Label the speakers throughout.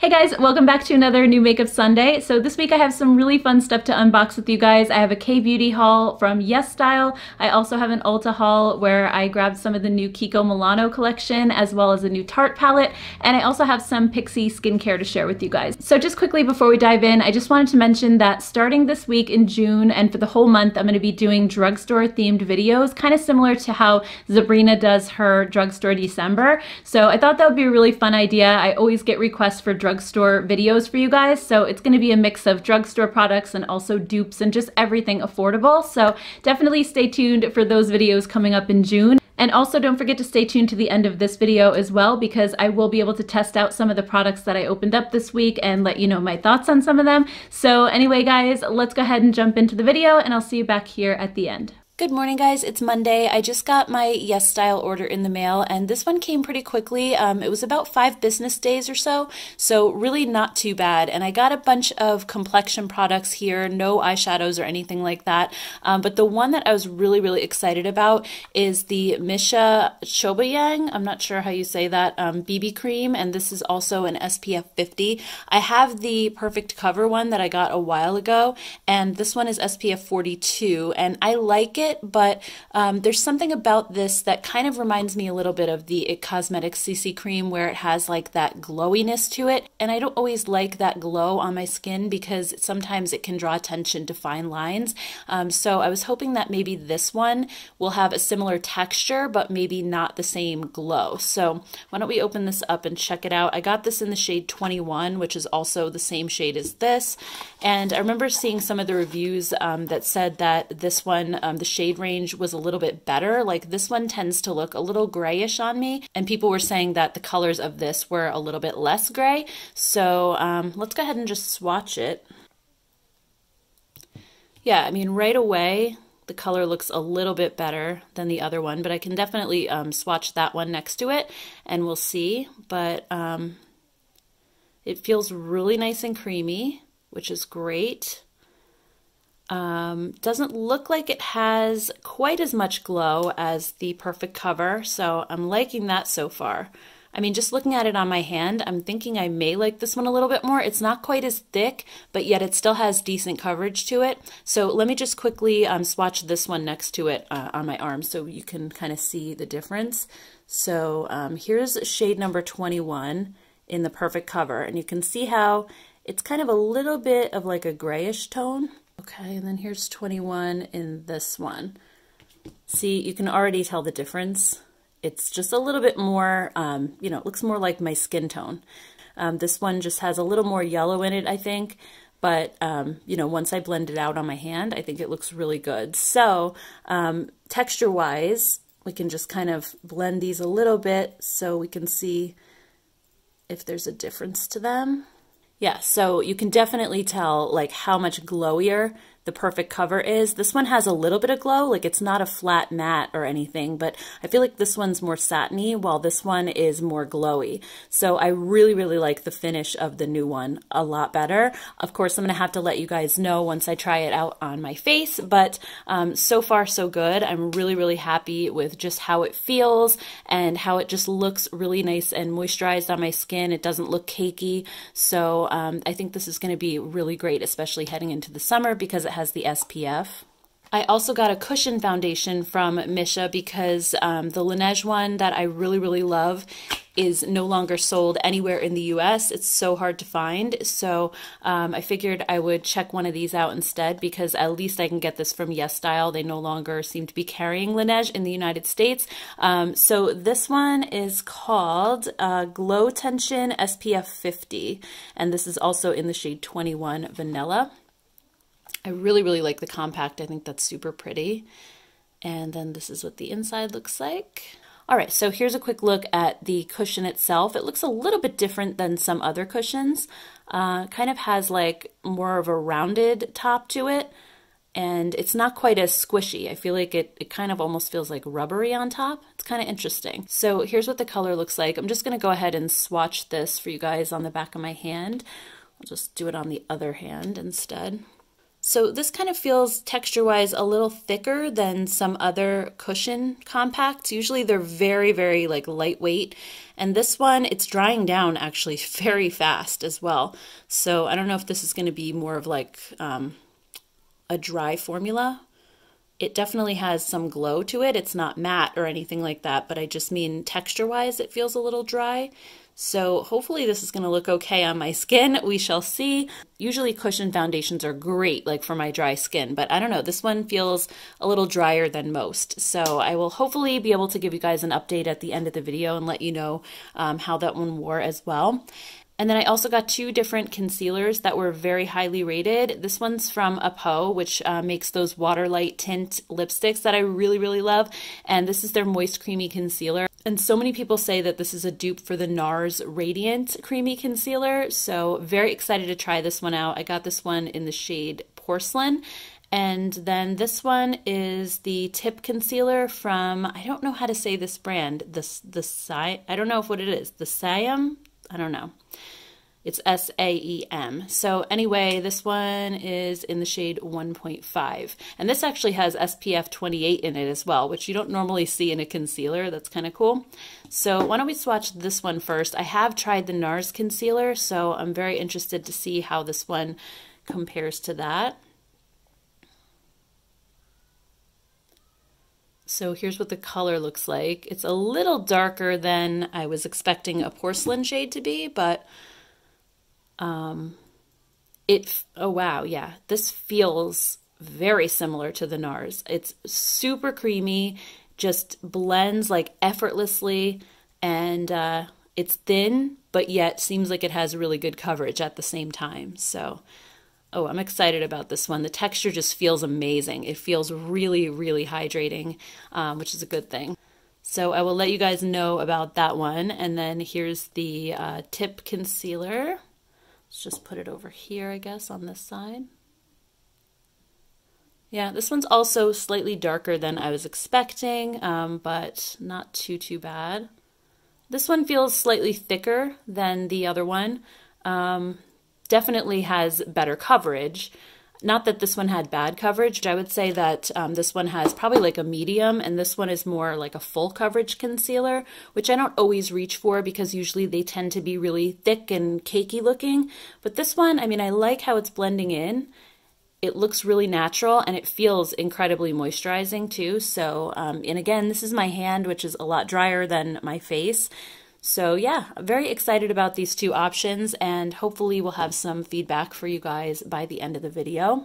Speaker 1: Hey guys, welcome back to another new Makeup Sunday. So this week I have some really fun stuff to unbox with you guys. I have a K-Beauty haul from YesStyle. I also have an Ulta haul where I grabbed some of the new Kiko Milano collection as well as a new Tarte palette. And I also have some Pixi skincare to share with you guys. So just quickly before we dive in, I just wanted to mention that starting this week in June and for the whole month, I'm going to be doing drugstore themed videos, kind of similar to how Sabrina does her drugstore December. So I thought that would be a really fun idea. I always get requests for drugstore videos for you guys. So it's going to be a mix of drugstore products and also dupes and just everything affordable. So definitely stay tuned for those videos coming up in June. And also don't forget to stay tuned to the end of this video as well because I will be able to test out some of the products that I opened up this week and let you know my thoughts on some of them. So anyway guys, let's go ahead and jump into the video and I'll see you back here at the end.
Speaker 2: Good morning, guys. It's Monday. I just got my YesStyle order in the mail, and this one came pretty quickly. Um, it was about five business days or so, so really not too bad. And I got a bunch of complexion products here, no eyeshadows or anything like that. Um, but the one that I was really, really excited about is the Missha Choboyang. I'm not sure how you say that um, BB cream, and this is also an SPF 50. I have the Perfect Cover one that I got a while ago, and this one is SPF 42, and I like it it, but um, there's something about this that kind of reminds me a little bit of the It Cosmetics CC cream where it has like that glowiness to it. And I don't always like that glow on my skin because sometimes it can draw attention to fine lines. Um, so I was hoping that maybe this one will have a similar texture, but maybe not the same glow. So why don't we open this up and check it out? I got this in the shade 21, which is also the same shade as this. And I remember seeing some of the reviews um, that said that this one, um, the shade range was a little bit better. Like this one tends to look a little grayish on me, and people were saying that the colors of this were a little bit less gray. So um, let's go ahead and just swatch it. Yeah, I mean, right away, the color looks a little bit better than the other one, but I can definitely um, swatch that one next to it and we'll see. But um, it feels really nice and creamy, which is great. Um, doesn't look like it has quite as much glow as the Perfect Cover, so I'm liking that so far. I mean, just looking at it on my hand, I'm thinking I may like this one a little bit more. It's not quite as thick, but yet it still has decent coverage to it. So let me just quickly um, swatch this one next to it uh, on my arm so you can kind of see the difference. So um, here's shade number 21 in the Perfect Cover, and you can see how it's kind of a little bit of like a grayish tone. Okay, and then here's 21 in this one. See, you can already tell the difference. It's just a little bit more, um, you know, it looks more like my skin tone. Um, this one just has a little more yellow in it, I think. But, um, you know, once I blend it out on my hand, I think it looks really good. So, um, texture-wise, we can just kind of blend these a little bit so we can see if there's a difference to them. Yeah, so you can definitely tell like how much glowier the perfect cover is. This one has a little bit of glow, like it's not a flat matte or anything, but I feel like this one's more satiny while this one is more glowy. So I really, really like the finish of the new one a lot better. Of course, I'm going to have to let you guys know once I try it out on my face, but um, so far so good. I'm really, really happy with just how it feels and how it just looks really nice and moisturized on my skin. It doesn't look cakey. So um, I think this is going to be really great, especially heading into the summer because it has the SPF. I also got a cushion foundation from Missha because um, the Laneige one that I really, really love is no longer sold anywhere in the US. It's so hard to find. So um, I figured I would check one of these out instead because at least I can get this from YesStyle. They no longer seem to be carrying Laneige in the United States. Um, so this one is called uh, Glow Tension SPF 50. And this is also in the shade 21 Vanilla. I really, really like the compact. I think that's super pretty. And then this is what the inside looks like. All right, so here's a quick look at the cushion itself. It looks a little bit different than some other cushions. Uh, kind of has like more of a rounded top to it, and it's not quite as squishy. I feel like it, it kind of almost feels like rubbery on top. It's kind of interesting. So here's what the color looks like. I'm just gonna go ahead and swatch this for you guys on the back of my hand. I'll just do it on the other hand instead. So this kind of feels texture-wise a little thicker than some other cushion compacts. Usually they're very, very like lightweight. And this one, it's drying down actually very fast as well. So I don't know if this is going to be more of like um, a dry formula. It definitely has some glow to it. It's not matte or anything like that, but I just mean texture-wise it feels a little dry. So hopefully this is going to look okay on my skin. We shall see. Usually cushion foundations are great like for my dry skin, but I don't know. This one feels a little drier than most. So I will hopefully be able to give you guys an update at the end of the video and let you know um, how that one wore as well. And then I also got two different concealers that were very highly rated. This one's from A'Pieu, which uh, makes those Waterlight tint lipsticks that I really, really love. And this is their Moist Creamy Concealer. And so many people say that this is a dupe for the NARS Radiant Creamy Concealer. So very excited to try this one out. I got this one in the shade Porcelain. And then this one is the tip concealer from, I don't know how to say this brand, the, the I don't know if what it is, the Siam I don't know. It's S A E M. So, anyway, this one is in the shade 1.5. And this actually has SPF 28 in it as well, which you don't normally see in a concealer. That's kind of cool. So, why don't we swatch this one first? I have tried the NARS concealer, so I'm very interested to see how this one compares to that. So here's what the color looks like. It's a little darker than I was expecting a porcelain shade to be, but um, it, oh wow, yeah, this feels very similar to the NARS. It's super creamy, just blends like effortlessly, and uh, it's thin, but yet seems like it has really good coverage at the same time. So Oh, I'm excited about this one. The texture just feels amazing. It feels really, really hydrating, um, which is a good thing. So I will let you guys know about that one. And then here's the uh, tip concealer. Let's just put it over here, I guess, on this side. Yeah, this one's also slightly darker than I was expecting, um, but not too, too bad. This one feels slightly thicker than the other one. Um, definitely has better coverage. Not that this one had bad coverage. I would say that um, this one has probably like a medium, and this one is more like a full coverage concealer, which I don't always reach for because usually they tend to be really thick and cakey looking. But this one, I mean, I like how it's blending in. It looks really natural and it feels incredibly moisturizing too. So, um, and again, this is my hand, which is a lot drier than my face. So yeah, very excited about these two options and hopefully we'll have some feedback for you guys by the end of the video.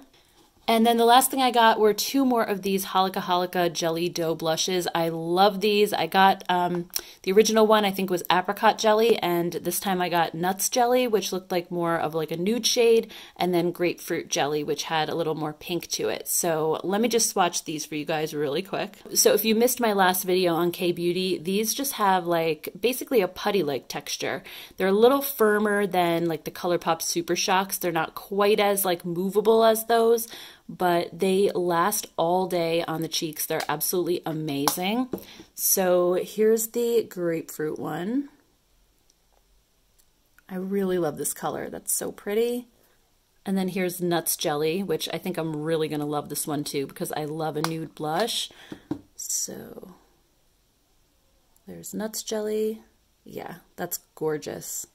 Speaker 2: And then the last thing I got were two more of these Holika Holika Jelly Dough Blushes. I love these. I got um, the original one, I think was apricot jelly, and this time I got nuts jelly, which looked like more of like a nude shade, and then grapefruit jelly, which had a little more pink to it. So let me just swatch these for you guys really quick. So if you missed my last video on K-Beauty, these just have like basically a putty-like texture. They're a little firmer than like the ColourPop Super Shocks. They're not quite as like movable as those, but they last all day on the cheeks. They're absolutely amazing. So here's the grapefruit one. I really love this color. That's so pretty. And then here's Nuts Jelly, which I think I'm really going to love this one too because I love a nude blush. So there's Nuts Jelly. Yeah, that's gorgeous.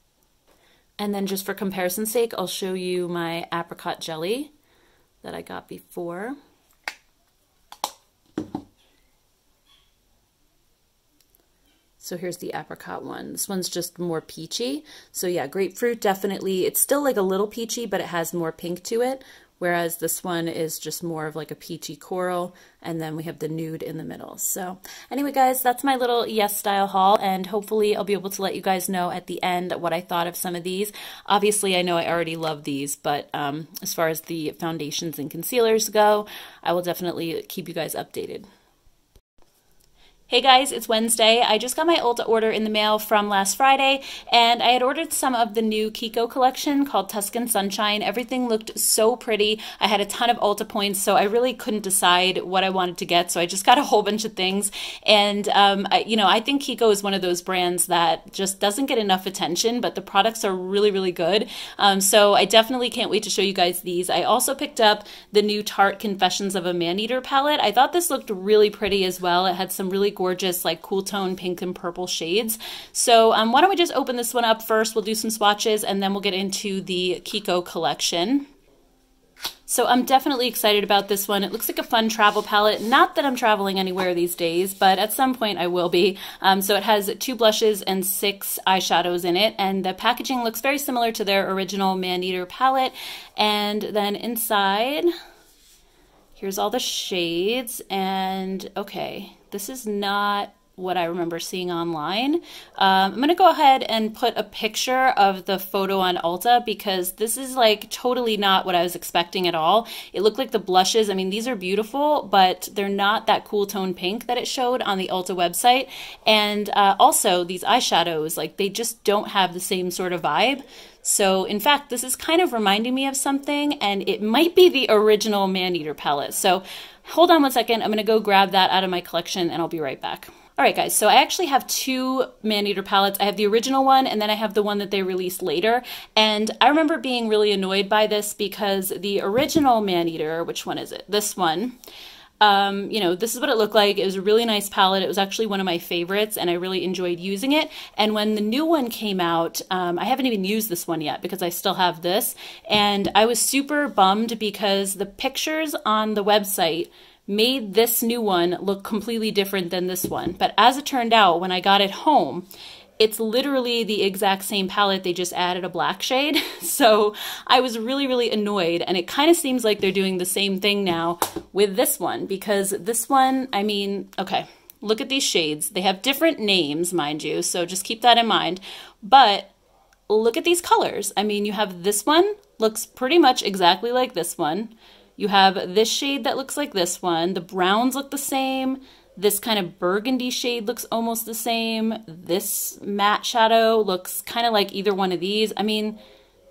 Speaker 2: And then just for comparison's sake, I'll show you my apricot jelly that I got before. So here's the apricot one. This one's just more peachy. So yeah, grapefruit definitely, it's still like a little peachy, but it has more pink to it, whereas this one is just more of like a peachy coral, and then we have the nude in the middle. So anyway, guys, that's my little YesStyle haul, and hopefully I'll be able to let you guys know at the end what I thought of some of these. Obviously, I know I already love these, but um, as far as the foundations and concealers go, I will definitely keep you guys updated. Hey guys, it's Wednesday. I just got my Ulta order in the mail from last Friday, and I had ordered some of the new Kiko collection called Tuscan Sunshine. Everything looked so pretty. I had a ton of Ulta points, so I really couldn't decide what I wanted to get, so I just got a whole bunch of things. And, um, I, you know, I think Kiko is one of those brands that just doesn't get enough attention, but the products are really, really good. Um, so I definitely can't wait to show you guys these. I also picked up the new Tarte Confessions of a Maneater palette. I thought this looked really pretty as well. It had some really gorgeous like cool tone pink and purple shades. So um, why don't we just open this one up first? We'll do some swatches and then we'll get into the Kiko collection. So I'm definitely excited about this one. It looks like a fun travel palette. Not that I'm traveling anywhere these days, but at some point I will be. Um, so it has two blushes and six eyeshadows in it, and the packaging looks very similar to their original Maneater palette. And then inside, here's all the shades, and okay, this is not what I remember seeing online. Um, I'm going to go ahead and put a picture of the photo on Ulta because this is like totally not what I was expecting at all. It looked like the blushes, I mean, these are beautiful, but they're not that cool tone pink that it showed on the Ulta website. And uh, also, these eyeshadows, like, they just don't have the same sort of vibe. So, in fact, this is kind of reminding me of something, and it might be the original Maneater palette. So, hold on one second. I'm going to go grab that out of my collection, and I'll be right back. All right, guys, so I actually have two Maneater palettes. I have the original one, and then I have the one that they released later. And I remember being really annoyed by this because the original Maneater, which one is it? This one. Um, you know, this is what it looked like. It was a really nice palette. It was actually one of my favorites, and I really enjoyed using it. And when the new one came out, um, I haven't even used this one yet because I still have this. And I was super bummed because the pictures on the website made this new one look completely different than this one. But as it turned out, when I got it home, it's literally the exact same palette. They just added a black shade. So I was really, really annoyed. And it kind of seems like they're doing the same thing now with this one because this one, I mean, okay, look at these shades. They have different names, mind you. So just keep that in mind. But look at these colors. I mean, you have this one looks pretty much exactly like this one. You have this shade that looks like this one. The browns look the same. This kind of burgundy shade looks almost the same. This matte shadow looks kind of like either one of these. I mean,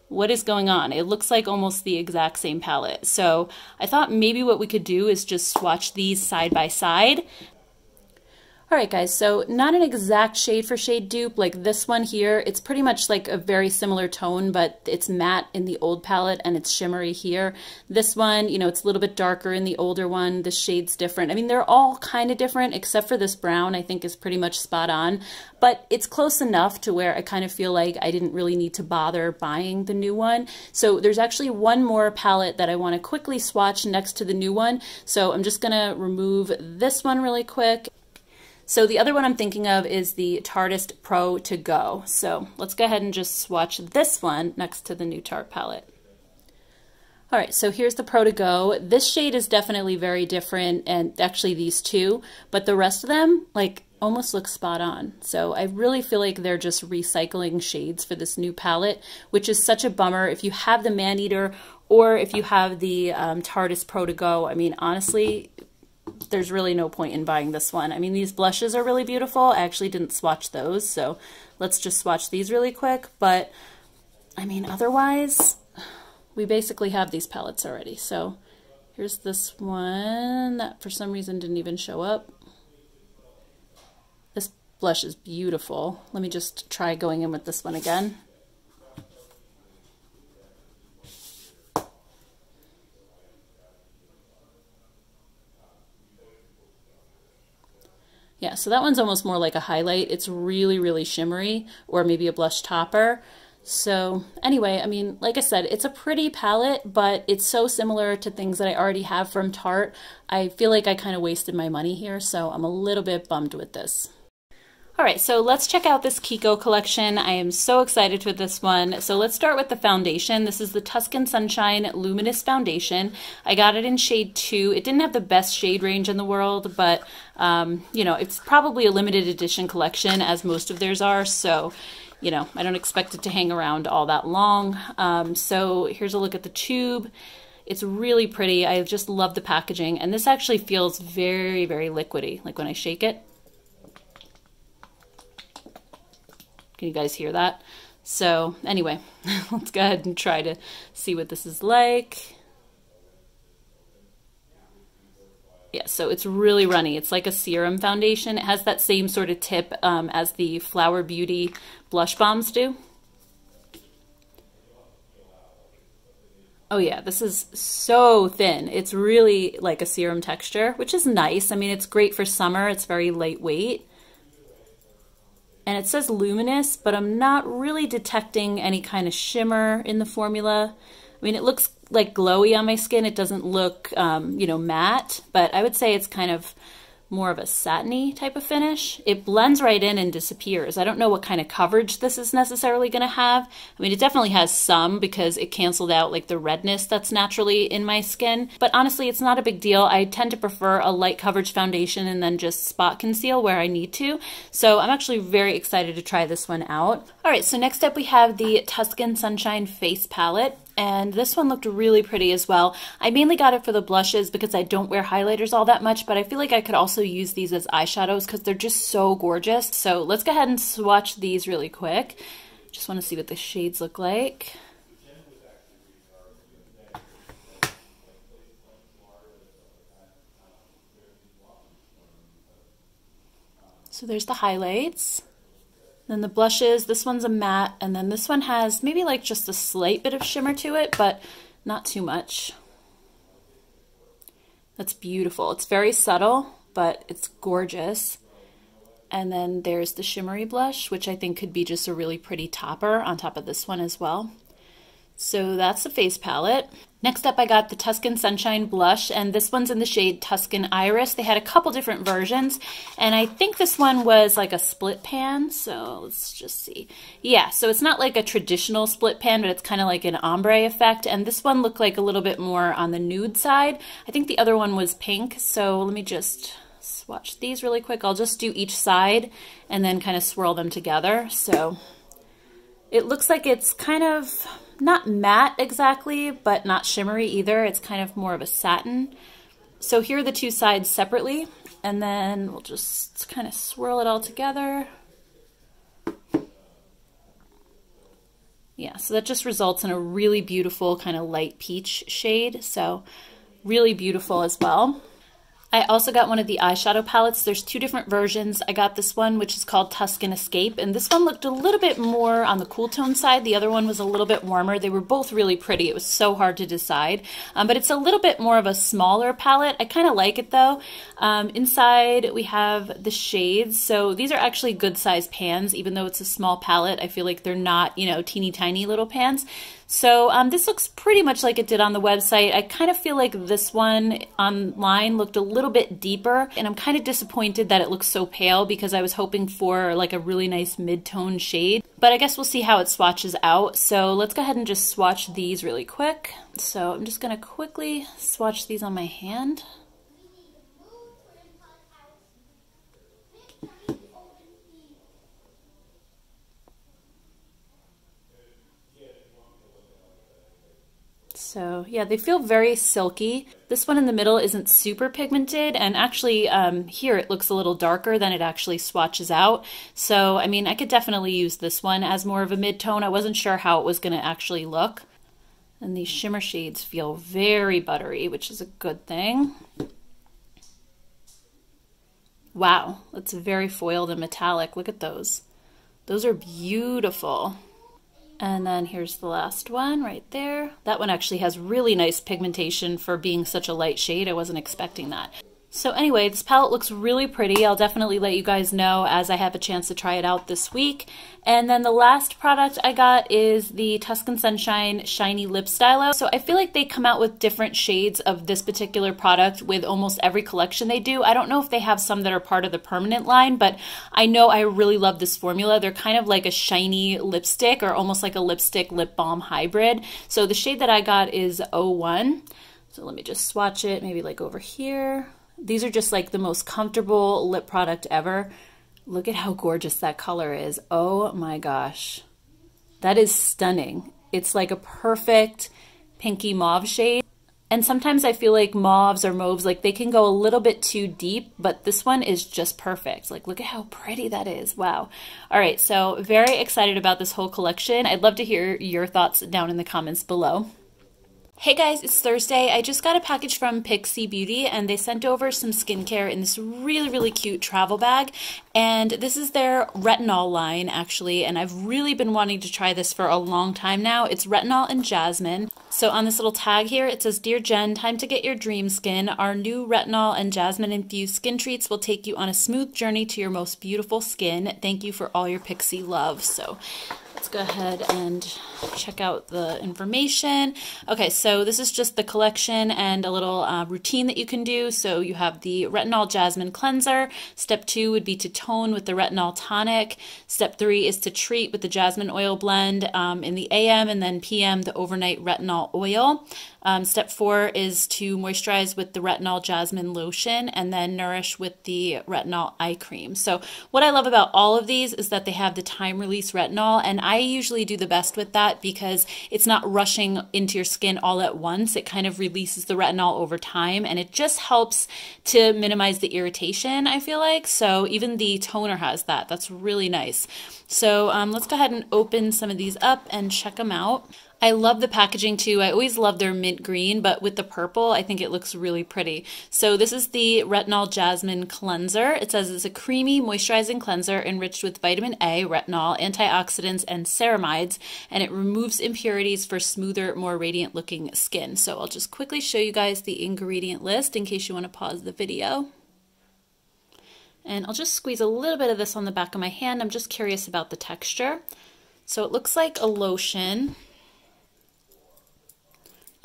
Speaker 2: what is going on? It looks like almost the exact same palette. So I thought maybe what we could do is just swatch these side by side all right, guys, so not an exact shade for shade dupe like this one here. It's pretty much like a very similar tone, but it's matte in the old palette and it's shimmery here. This one, you know, it's a little bit darker in the older one. The shade's different. I mean, they're all kind of different except for this brown I think is pretty much spot on, but it's close enough to where I kind of feel like I didn't really need to bother buying the new one. So there's actually one more palette that I want to quickly swatch next to the new one. So I'm just going to remove this one really quick so the other one I'm thinking of is the Tarteist Pro To Go. So let's go ahead and just swatch this one next to the new Tarte palette. All right, so here's the Pro To Go. This shade is definitely very different, and actually these two, but the rest of them, like, almost look spot on. So I really feel like they're just recycling shades for this new palette, which is such a bummer. If you have the Maneater or if you have the um, Tarteist Pro To Go, I mean, honestly, there's really no point in buying this one. I mean, these blushes are really beautiful. I actually didn't swatch those, so let's just swatch these really quick. But, I mean, otherwise, we basically have these palettes already. So here's this one that for some reason didn't even show up. This blush is beautiful. Let me just try going in with this one again. So that one's almost more like a highlight. It's really, really shimmery, or maybe a blush topper. So anyway, I mean, like I said, it's a pretty palette, but it's so similar to things that I already have from Tarte. I feel like I kind of wasted my money here, so I'm a little bit bummed with this. All right, so let's check out this Kiko collection. I am so excited with this one. So let's start with the foundation. This is the Tuscan Sunshine Luminous Foundation. I got it in shade 2. It didn't have the best shade range in the world, but, um, you know, it's probably a limited edition collection, as most of theirs are, so you know, I don't expect it to hang around all that long. Um, so here's a look at the tube. It's really pretty. I just love the packaging. And this actually feels very, very liquidy. Like when I shake it. Can you guys hear that? So anyway, let's go ahead and try to see what this is like. Yeah, so it's really runny. It's like a serum foundation. It has that same sort of tip um, as the Flower Beauty blush bombs do. Oh yeah, this is so thin. It's really like a serum texture, which is nice. I mean, it's great for summer. It's very lightweight. And it says luminous, but I'm not really detecting any kind of shimmer in the formula. I mean, it looks like glowy on my skin. It doesn't look, um, you know, matte, but I would say it's kind of more of a satiny type of finish. It blends right in and disappears. I don't know what kind of coverage this is necessarily going to have. I mean, it definitely has some because it canceled out like the redness that's naturally in my skin. But honestly, it's not a big deal. I tend to prefer a light coverage foundation and then just spot conceal where I need to. So I'm actually very excited to try this one out. All right, so next up we have the Tuscan Sunshine Face Palette and this one looked really pretty as well. I mainly got it for the blushes because I don't wear highlighters all that much, but I feel like I could also use these as eyeshadows because they're just so gorgeous. So let's go ahead and swatch these really quick. Just want to see what the shades look like. So there's the highlights. Then the blushes, this one's a matte, and then this one has maybe like just a slight bit of shimmer to it, but not too much. That's beautiful. It's very subtle, but it's gorgeous. And then there's the shimmery blush, which I think could be just a really pretty topper on top of this one as well. So that's the face palette. Next up, I got the Tuscan Sunshine Blush, and this one's in the shade Tuscan Iris. They had a couple different versions, and I think this one was like a split pan, so let's just see. Yeah, so it's not like a traditional split pan, but it's kind of like an ombre effect, and this one looked like a little bit more on the nude side. I think the other one was pink, so let me just swatch these really quick. I'll just do each side and then kind of swirl them together. So it looks like it's kind of not matte exactly, but not shimmery either. It's kind of more of a satin. So here are the two sides separately, and then we'll just kind of swirl it all together. Yeah, so that just results in a really beautiful kind of light peach shade. So really beautiful as well. I also got one of the eyeshadow palettes. There's two different versions. I got this one, which is called Tuscan Escape, and this one looked a little bit more on the cool tone side. The other one was a little bit warmer. They were both really pretty. It was so hard to decide, um, but it's a little bit more of a smaller palette. I kind of like it though. Um, inside, we have the shades. So these are actually good size pans, even though it's a small palette. I feel like they're not, you know, teeny tiny little pans. So um, this looks pretty much like it did on the website. I kind of feel like this one online looked a little bit deeper and I'm kind of disappointed that it looks so pale because I was hoping for like a really nice mid-tone shade. But I guess we'll see how it swatches out. So let's go ahead and just swatch these really quick. So I'm just going to quickly swatch these on my hand. So yeah, they feel very silky. This one in the middle isn't super pigmented, and actually um, here it looks a little darker than it actually swatches out. So I mean, I could definitely use this one as more of a mid-tone. I wasn't sure how it was going to actually look. And these shimmer shades feel very buttery, which is a good thing. Wow, that's very foiled and metallic. Look at those. Those are beautiful. And then here's the last one right there. That one actually has really nice pigmentation for being such a light shade. I wasn't expecting that. So anyway, this palette looks really pretty. I'll definitely let you guys know as I have a chance to try it out this week. And then the last product I got is the Tuscan Sunshine Shiny Lip Stylo. So I feel like they come out with different shades of this particular product with almost every collection they do. I don't know if they have some that are part of the permanent line, but I know I really love this formula. They're kind of like a shiny lipstick or almost like a lipstick lip balm hybrid. So the shade that I got is 01. So let me just swatch it maybe like over here. These are just like the most comfortable lip product ever. Look at how gorgeous that color is. Oh my gosh. That is stunning. It's like a perfect pinky mauve shade. And sometimes I feel like mauves or mauves, like they can go a little bit too deep, but this one is just perfect. Like, look at how pretty that is. Wow. All right, so very excited about this whole collection. I'd love to hear your thoughts down in the comments below. Hey guys, it's Thursday. I just got a package from Pixi Beauty and they sent over some skincare in this really, really cute travel bag. And this is their retinol line actually, and I've really been wanting to try this for a long time now. It's retinol and jasmine. So on this little tag here, it says, Dear Jen, time to get your dream skin. Our new retinol and jasmine infused skin treats will take you on a smooth journey to your most beautiful skin. Thank you for all your Pixi love. So let's go ahead and check out the information. Okay, so this is just the collection and a little uh, routine that you can do. So you have the retinol jasmine cleanser. Step two would be to tone with the retinol tonic. Step three is to treat with the jasmine oil blend um, in the AM and then PM the overnight retinol oil. Um, step four is to moisturize with the retinol jasmine lotion and then nourish with the retinol eye cream. So, what I love about all of these is that they have the time release retinol, and I usually do the best with that because it's not rushing into your skin all at once. It kind of releases the retinol over time and it just helps to minimize the irritation, I feel like. So, even the toner has that. That's really nice. So, um, let's go ahead and open some of these up and check them out. I love the packaging too. I always love their mint green, but with the purple, I think it looks really pretty. So this is the Retinol Jasmine Cleanser. It says it's a creamy moisturizing cleanser enriched with vitamin A, retinol, antioxidants, and ceramides, and it removes impurities for smoother, more radiant looking skin. So I'll just quickly show you guys the ingredient list in case you want to pause the video. And I'll just squeeze a little bit of this on the back of my hand. I'm just curious about the texture. So it looks like a lotion.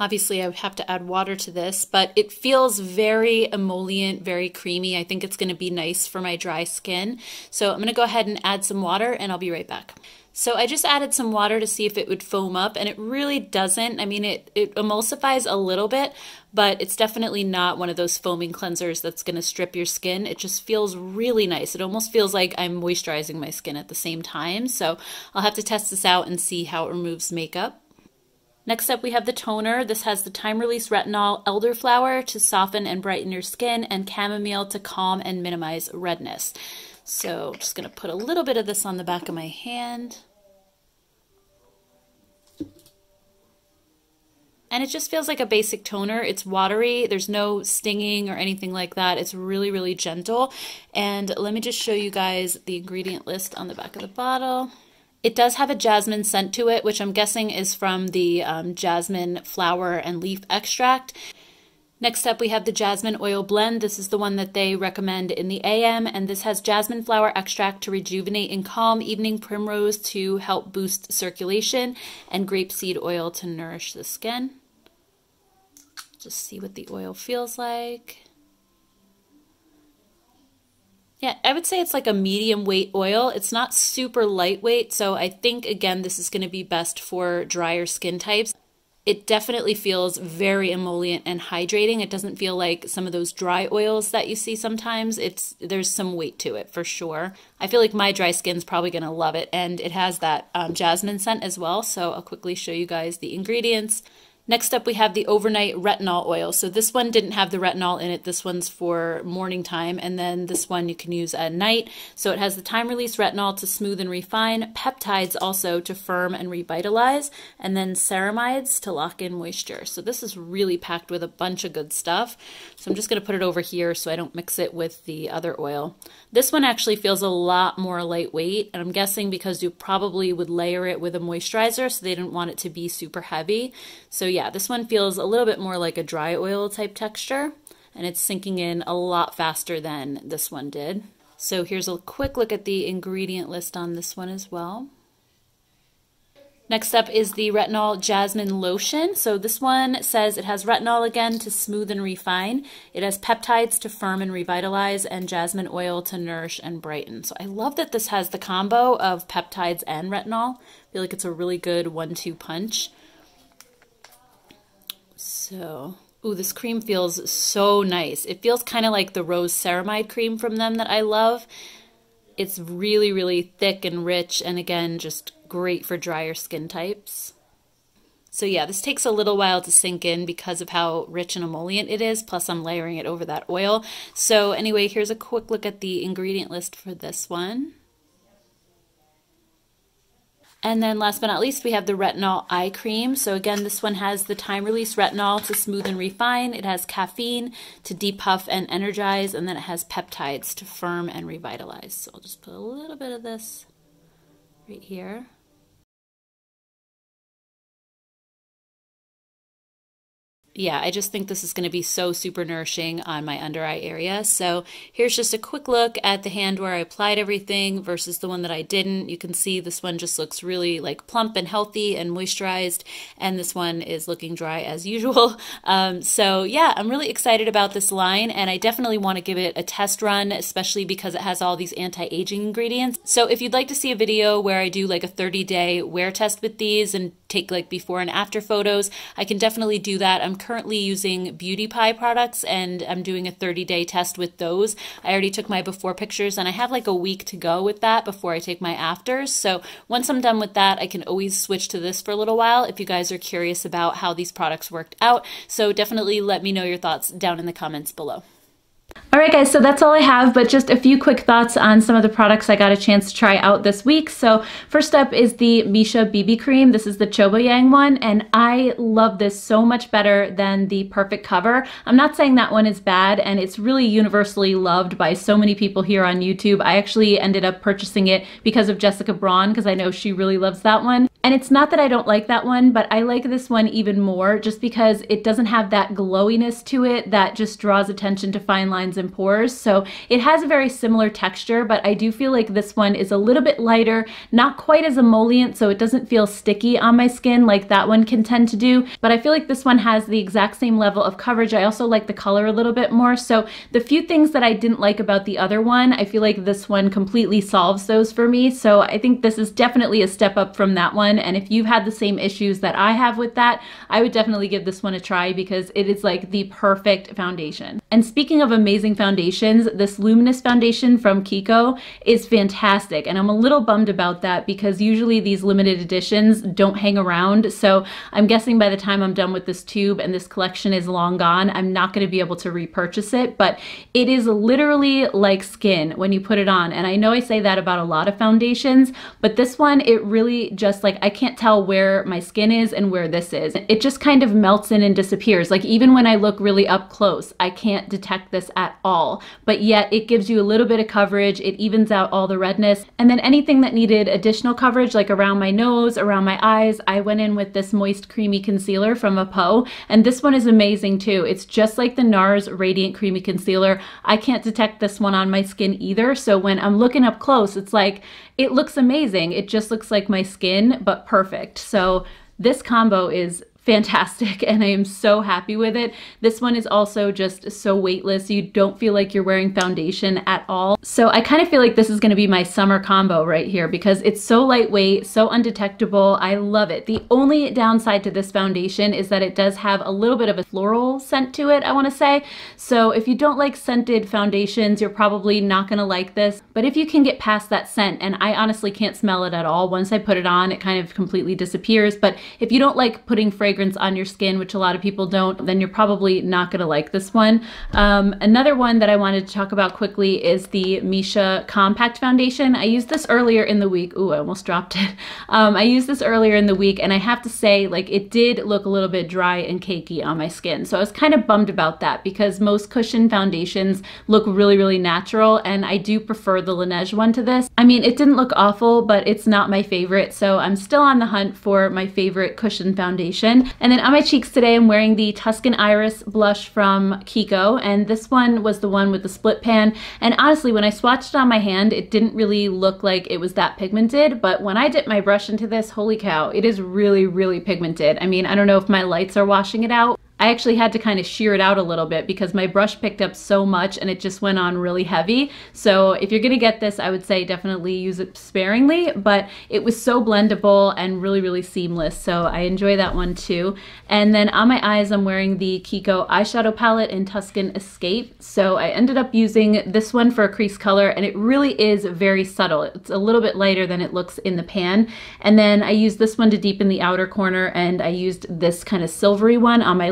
Speaker 2: Obviously, I would have to add water to this, but it feels very emollient, very creamy. I think it's going to be nice for my dry skin. So I'm going to go ahead and add some water and I'll be right back. So I just added some water to see if it would foam up and it really doesn't. I mean, it, it emulsifies a little bit, but it's definitely not one of those foaming cleansers that's going to strip your skin. It just feels really nice. It almost feels like I'm moisturizing my skin at the same time. So I'll have to test this out and see how it removes makeup. Next up, we have the toner. This has the time release retinol, elderflower to soften and brighten your skin, and chamomile to calm and minimize redness. So, just going to put a little bit of this on the back of my hand. And it just feels like a basic toner. It's watery, there's no stinging or anything like that. It's really, really gentle. And let me just show you guys the ingredient list on the back of the bottle. It does have a jasmine scent to it, which I'm guessing is from the um, jasmine flower and leaf extract. Next up, we have the jasmine oil blend. This is the one that they recommend in the AM, and this has jasmine flower extract to rejuvenate and calm, evening primrose to help boost circulation, and grapeseed oil to nourish the skin. Just see what the oil feels like. Yeah, I would say it's like a medium weight oil. It's not super lightweight, so I think, again, this is going to be best for drier skin types. It definitely feels very emollient and hydrating. It doesn't feel like some of those dry oils that you see sometimes. It's There's some weight to it for sure. I feel like my dry skin's probably going to love it, and it has that um, jasmine scent as well, so I'll quickly show you guys the ingredients. Next up, we have the overnight retinol oil. So this one didn't have the retinol in it. This one's for morning time. And then this one you can use at night. So it has the time release retinol to smooth and refine, peptides also to firm and revitalize, and then ceramides to lock in moisture. So this is really packed with a bunch of good stuff. So I'm just going to put it over here so I don't mix it with the other oil. This one actually feels a lot more lightweight. And I'm guessing because you probably would layer it with a moisturizer so they didn't want it to be super heavy. So yeah, this one feels a little bit more like a dry oil type texture and it's sinking in a lot faster than this one did. So here's a quick look at the ingredient list on this one as well. Next up is the Retinol Jasmine Lotion. So this one says it has retinol again to smooth and refine. It has peptides to firm and revitalize and jasmine oil to nourish and brighten. So I love that this has the combo of peptides and retinol. I feel like it's a really good one-two punch. So, ooh, this cream feels so nice. It feels kind of like the rose ceramide cream from them that I love. It's really, really thick and rich, and again, just great for drier skin types. So yeah, this takes a little while to sink in because of how rich and emollient it is, plus I'm layering it over that oil. So anyway, here's a quick look at the ingredient list for this one. And then last but not least, we have the Retinol Eye Cream. So again, this one has the time-release retinol to smooth and refine. It has caffeine to depuff and energize, and then it has peptides to firm and revitalize. So I'll just put a little bit of this right here. Yeah, I just think this is going to be so super nourishing on my under eye area. So here's just a quick look at the hand where I applied everything versus the one that I didn't. You can see this one just looks really like plump and healthy and moisturized, and this one is looking dry as usual. Um, so yeah, I'm really excited about this line, and I definitely want to give it a test run, especially because it has all these anti-aging ingredients. So if you'd like to see a video where I do like a 30 day wear test with these and take like before and after photos, I can definitely do that. I'm currently using Beauty Pie products and I'm doing a 30 day test with those. I already took my before pictures and I have like a week to go with that before I take my afters. So once I'm done with that, I can always switch to this for a little while if you guys are curious about how these products worked out. So definitely let me know your thoughts down in the comments below.
Speaker 1: Alright guys, so that's all I have, but just a few quick thoughts on some of the products I got a chance to try out this week. So first up is the Missha BB Cream. This is the Chobo Yang one, and I love this so much better than the Perfect Cover. I'm not saying that one is bad, and it's really universally loved by so many people here on YouTube. I actually ended up purchasing it because of Jessica Braun, because I know she really loves that one. And it's not that I don't like that one, but I like this one even more just because it doesn't have that glowiness to it that just draws attention to fine lines and pores. So it has a very similar texture, but I do feel like this one is a little bit lighter, not quite as emollient, so it doesn't feel sticky on my skin like that one can tend to do. But I feel like this one has the exact same level of coverage. I also like the color a little bit more. So the few things that I didn't like about the other one, I feel like this one completely solves those for me. So I think this is definitely a step up from that one. And if you've had the same issues that I have with that, I would definitely give this one a try because it is like the perfect foundation. And speaking of amazing foundations, this Luminous foundation from Kiko is fantastic. And I'm a little bummed about that because usually these limited editions don't hang around. So I'm guessing by the time I'm done with this tube and this collection is long gone, I'm not going to be able to repurchase it. But it is literally like skin when you put it on. And I know I say that about a lot of foundations, but this one, it really just like, I can't tell where my skin is and where this is. It just kind of melts in and disappears. Like even when I look really up close, I can't detect this at all. But yet it gives you a little bit of coverage. It evens out all the redness. And then anything that needed additional coverage, like around my nose, around my eyes, I went in with this Moist Creamy Concealer from A'Pieu. And this one is amazing too. It's just like the NARS Radiant Creamy Concealer. I can't detect this one on my skin either. So when I'm looking up close, it's like, it looks amazing. It just looks like my skin, but perfect. So this combo is fantastic and I am so happy with it. This one is also just so weightless. You don't feel like you're wearing foundation at all. So I kind of feel like this is going to be my summer combo right here because it's so lightweight, so undetectable. I love it. The only downside to this foundation is that it does have a little bit of a floral scent to it, I want to say. So if you don't like scented foundations, you're probably not going to like this. But if you can get past that scent, and I honestly can't smell it at all, once I put it on, it kind of completely disappears. But if you don't like putting fragrance fragrance on your skin, which a lot of people don't, then you're probably not gonna like this one. Um, another one that I wanted to talk about quickly is the Missha Compact Foundation. I used this earlier in the week. Ooh, I almost dropped it. Um, I used this earlier in the week and I have to say, like, it did look a little bit dry and cakey on my skin. So I was kind of bummed about that because most cushion foundations look really, really natural and I do prefer the Laneige one to this. I mean, it didn't look awful, but it's not my favorite. So I'm still on the hunt for my favorite cushion foundation. And then on my cheeks today, I'm wearing the Tuscan Iris blush from Kiko. And this one was the one with the split pan. And honestly, when I swatched it on my hand, it didn't really look like it was that pigmented. But when I dip my brush into this, holy cow, it is really, really pigmented. I mean, I don't know if my lights are washing it out, I actually had to kind of shear it out a little bit because my brush picked up so much and it just went on really heavy. So if you're gonna get this, I would say definitely use it sparingly, but it was so blendable and really, really seamless. So I enjoy that one too. And then on my eyes, I'm wearing the Kiko eyeshadow palette in Tuscan Escape. So I ended up using this one for a crease color and it really is very subtle. It's a little bit lighter than it looks in the pan. And then I used this one to deepen the outer corner and I used this kind of silvery one on my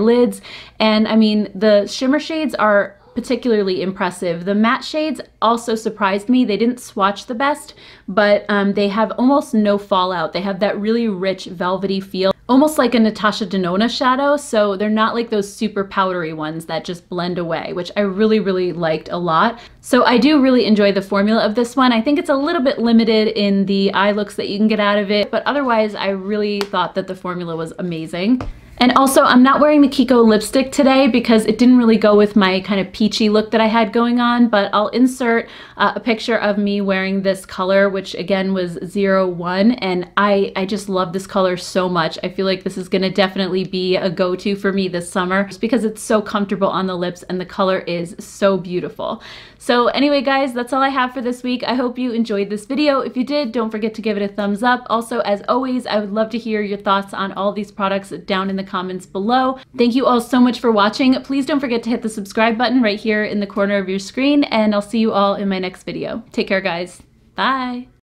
Speaker 1: And I mean, the shimmer shades are particularly impressive. The matte shades also surprised me. They didn't swatch the best, but um, they have almost no fallout. They have that really rich velvety feel almost like a Natasha Denona shadow, so they're not like those super powdery ones that just blend away, which I really, really liked a lot. So I do really enjoy the formula of this one. I think it's a little bit limited in the eye looks that you can get out of it, but otherwise I really thought that the formula was amazing. And also, I'm not wearing the Kiko lipstick today because it didn't really go with my kind of peachy look that I had going on, but I'll insert uh, a picture of me wearing this color, which again was 01, and I, I just love this color so much. I feel like this is gonna definitely be a go-to for me this summer just because it's so comfortable on the lips and the color is so beautiful. So anyway, guys, that's all I have for this week. I hope you enjoyed this video. If you did, don't forget to give it a thumbs up. Also, as always, I would love to hear your thoughts on all these products down in the comments below. Thank you all so much for watching. Please don't forget to hit the subscribe button right here in the corner of your screen, and I'll see you all in my next video. Take care, guys. Bye.